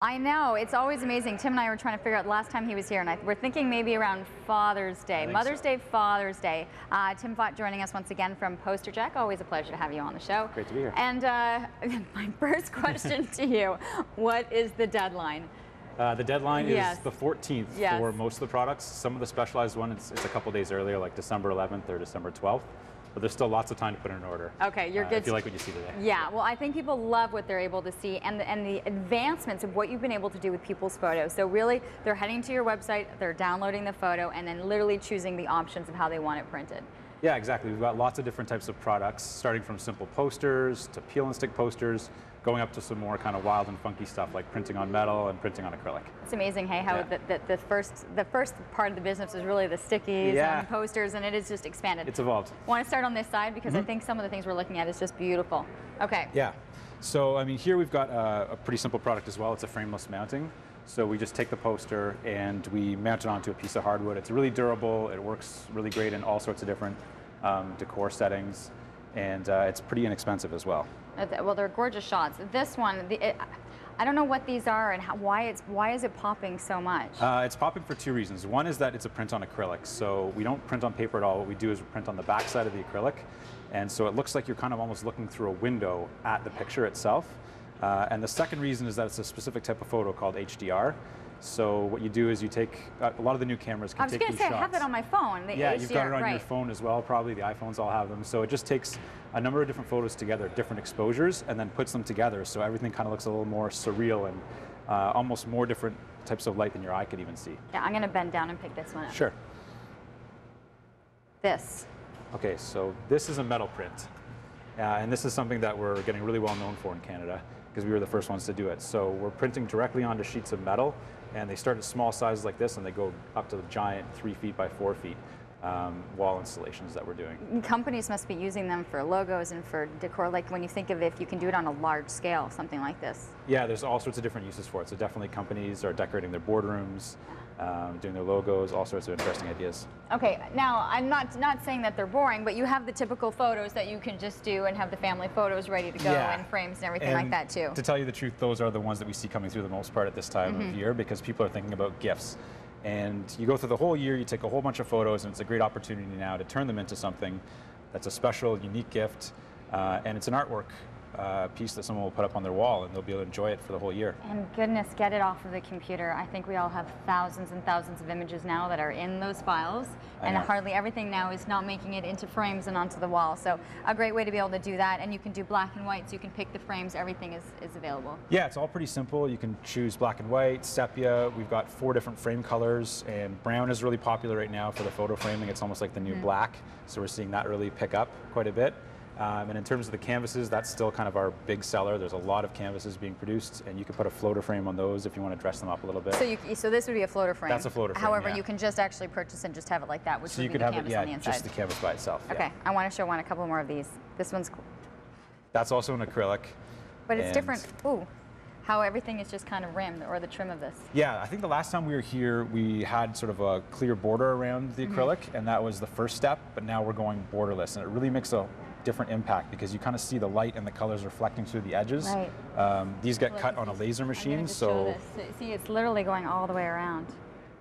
I know. It's always amazing. Tim and I were trying to figure out last time he was here, and I, we're thinking maybe around Father's Day. Mother's so. Day, Father's Day. Uh, Tim Faught joining us once again from Posterjack. Always a pleasure to have you on the show. Great to be here. And uh, my first question to you, what is the deadline? Uh, the deadline Yes. is the 14th Yes. for most of the products. Some of the specialized ones, it's, it's a couple days earlier, like December 11th or December 12th. But there's still lots of time to put in an order. Okay, you're uh, good If you like what you see today. Yeah, well, I think people love what they're able to see and the, and the advancements of what you've been able to do with people's photos. So really, they're heading to your website, they're downloading the photo, and then literally choosing the options of how they want it printed. Yeah, exactly. We've got lots of different types of products, starting from simple posters to peel and stick posters, going up to some more kind of wild and funky stuff like printing on metal and printing on acrylic. It's amazing, hey, how Yeah. the, the, the first the first part of the business was really the stickies Yeah. and posters, and it has just expanded. It's evolved. Want to start on this side because Mm-hmm. I think some of the things we're looking at is just beautiful. Okay. Yeah. So, I mean, here we've got a, a pretty simple product as well. It's a frameless mounting. So we just take the poster and we mount it onto a piece of hardwood. It's really durable. It works really great in all sorts of different um, decor settings. And uh, it's pretty inexpensive as well. Uh, Well, they're gorgeous shots. This one, the, it, I don't know what these are and how, why it's why is it popping so much? Uh, it's popping for two reasons. One is that it's a print on acrylic. So we don't print on paper at all. What we do is we print on the back side of the acrylic. And so it looks like you're kind of almost looking through a window at the picture itself. Uh, and the second reason is that it's a specific type of photo called HDR. So what you do is you take, uh, a lot of the new cameras can I was take going to these say I have shots. that on my phone. The Yeah, HDR, you've got it on right. your phone as well, probably. The iPhones all have them. So it just takes a number of different photos together, different exposures, and then puts them together. So everything kind of looks a little more surreal and uh, almost more different types of light than your eye could even see. Yeah, I'm going to bend down and pick this one up. Sure. This. Okay, so this is a metal print. Uh, and this is something that we're getting really well known for in Canada because we were the first ones to do it. So we're printing directly onto sheets of metal and they start at small sizes like this and they go up to the giant three feet by four feet um, wall installations that we're doing. Companies must be using them for logos and for decor. Like when you think of if you can do it on a large scale, something like this. Yeah, there's all sorts of different uses for it. So definitely companies are decorating their boardrooms, um, doing their logos, all sorts of interesting ideas. Okay, now I'm not not saying that they're boring, but you have the typical photos that you can just do and have the family photos ready to go Yeah. and frames and everything like that too. To tell you the truth, those are the ones that we see coming through the most part at this time Mm-hmm. of year because people are thinking about gifts. And you go through the whole year, you take a whole bunch of photos, and it's a great opportunity now to turn them into something that's a special, unique gift, uh, and it's an artwork uh, piece that someone will put up on their wall, and they'll be able to enjoy it for the whole year. And goodness, get it off of the computer. I think we all have thousands and thousands of images now that are in those files, and hardly everything now is not making it into frames and onto the wall. So a great way to be able to do that, and you can do black and white, so you can pick the frames. Everything is, is available. Yeah, it's all pretty simple. You can choose black and white, sepia. We've got four different frame colors, and brown is really popular right now for the photo framing. It's almost like the new black, so we're seeing that really pick up quite a bit. Um, and in terms of the canvases, that's still kind of our big seller. There's a lot of canvases being produced, and you can put a floater frame on those if you want to dress them up a little bit. So you, so this would be a floater frame. That's a floater frame, However, yeah. you can just actually purchase and just have it like that, which So would you be the have it, canvas yeah, on the inside. just the canvas by itself. yeah. Okay, I want to show one a couple more of these. This one's cool. That's also an acrylic. But it's different. Ooh, how everything is just kind of rimmed, or the trim of this. Yeah, I think the last time we were here, we had sort of a clear border around the Mm-hmm. acrylic, and that was the first step, but now we're going borderless, and it really makes a different impact because you kind of see the light and the colors reflecting through the edges. Right. Um, these get cut on a laser machine. So- See, it's literally going all the way around.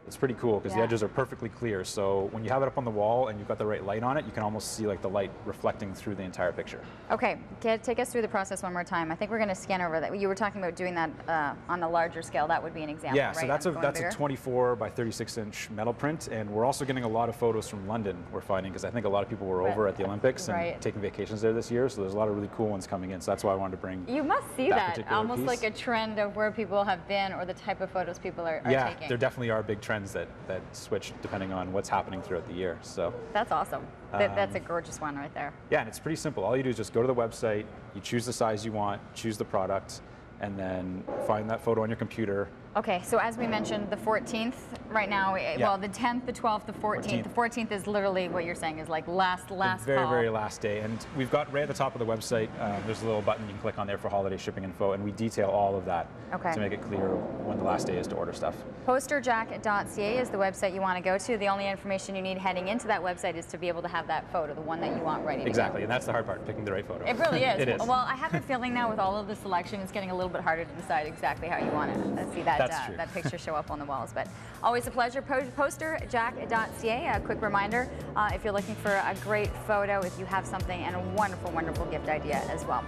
It's pretty cool because Yeah. the edges are perfectly clear. So when you have it up on the wall and you've got the right light on it, you can almost see like the light reflecting through the entire picture. Okay, get, take us through the process one more time. I think we're going to scan over that. You were talking about doing that uh, on a larger scale. That would be an example, Yeah, right? so that's a that's bigger? a 24 by 36 inch metal print, and we're also getting a lot of photos from London. We're finding because I think a lot of people were Right. over at the Olympics and Right. taking vacations there this year. So there's a lot of really cool ones coming in. So that's why I wanted to bring. You must see that that, almost piece. like a trend of where people have been or the type of photos people are, are yeah, taking. there definitely are big trends that that switch depending on what's happening throughout the year. So That's awesome. That, that's a Um, gorgeous one right there. yeah, and it's pretty simple. All you do is just go to the website, you choose the size you want, choose the product, and then find that photo on your computer, Okay, so as we mentioned, the 14th right now, Yeah. well, the 10th, the 12th, the 14th. 14th. The 14th is literally what you're saying is like last, last the very, call. very last day. And we've got right at the top of the website, um, there's a little button you can click on there for holiday shipping info, and we detail all of that Okay. to make it clear when the last day is to order stuff. Posterjack.ca is the website you want to go to. The only information you need heading into that website is to be able to have that photo, the one that you want ready to go. Exactly, and that's the hard part, picking the right photo. It really is. it is. Well, I have a feeling now with all of the selection, it's getting a little bit harder to decide exactly how you want to see that That's uh, that picture show up on the walls. But always a pleasure. Po- Posterjack.ca. A quick reminder: uh, if you're looking for a great photo, if you have something and a wonderful, wonderful gift idea as well.